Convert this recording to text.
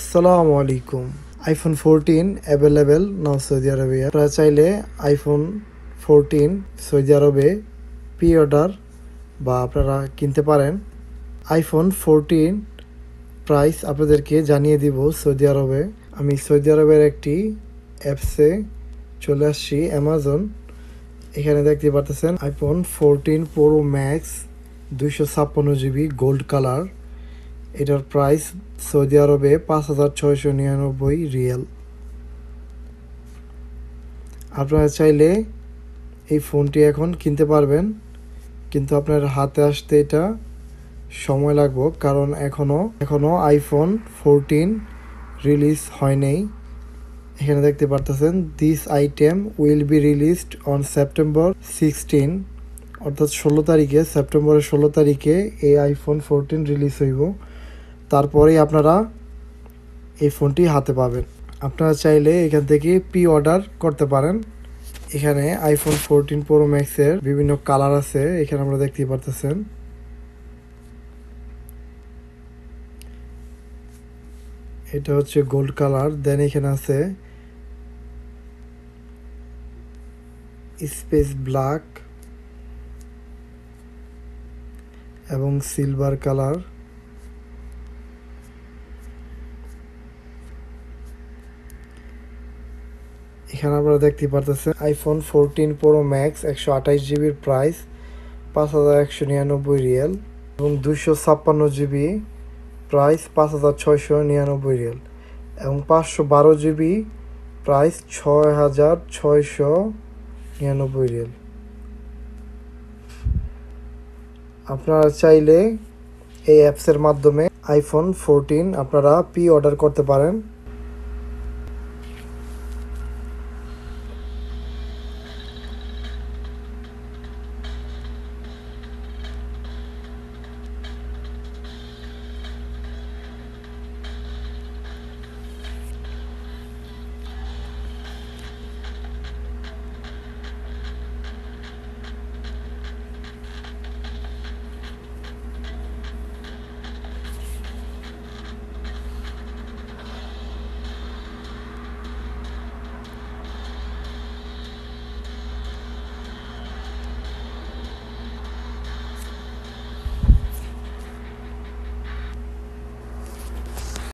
আসসালামু আলাইকুম। IPhone fourteen available now Saudi আরবে। আপনারা চাইলে আইফোন ফোরটিন সৌদি আরবে প্রি অর্ডার বা আপনারা কিনতে পারেন। আইফোন ফোরটিন প্রাইস আপনাদেরকে জানিয়ে দিব সৌদি আরবে। আমি সৌদি আরবের একটি অ্যাপসে চলে আসছি অ্যামাজন এখানে দেখতে পারতেছেন আইফোন ফোরটিন প্রো ম্যাক্স দুইশো ছাপ্পান্ন জিবি গোল্ড কালার এটার প্রাইস সৌদি আরবে পাঁচ হাজার ছয়শো নিরানব্বই রিয়েল। আপনারা চাইলে এই ফোনটি এখন কিনতে পারবেন, কিন্তু আপনার হাতে আসতে এটা সময় লাগবে, কারণ এখনও এখনও আইফোন ফোরটিন রিলিজ হয়নি এখানে দেখতে পারতেছেন this item will be released on September sixteen অর্থাৎ ষোলো তারিখে সেপ্টেম্বরের ষোলো তারিখে এই আইফোন ফোরটিন রিলিজ হইব। তারপরেই আপনারা এই ফোনটি হাতে পাবেন। আপনারা চাইলে এখান থেকে প্রি অর্ডার করতে পারেন। এখানে আইফোন ফোরটিন প্রো ম্যাক্সের বিভিন্ন কালার আছে, এখানে আমরা দেখতে পারতেছেন। এটা হচ্ছে গোল্ড কালার দেন এখানে আছে স্পেস ব্ল্যাক এবং সিলভার কালার। এখানে আপনারা দেখতে পারতেছেন আইফোন ফোরটিন প্রো ম্যাক্স একশো আঠাইশ জিবির প্রাইস পাঁচ হাজার একশো নিরানব্বই রিয়েল এবং দুশো ছাপ্পান্ন জিবি প্রাইস পাঁচ হাজার ছয়শো নিরানব্বই রিয়েল এবং পাঁচশো বারো জিবি প্রাইস ছয় হাজার ছয়শো নিরানব্বই রিয়েল। আপনারা চাইলে এই অ্যাপসের মাধ্যমে আইফোন ফোরটিন আপনারা প্রি অর্ডার করতে পারেন।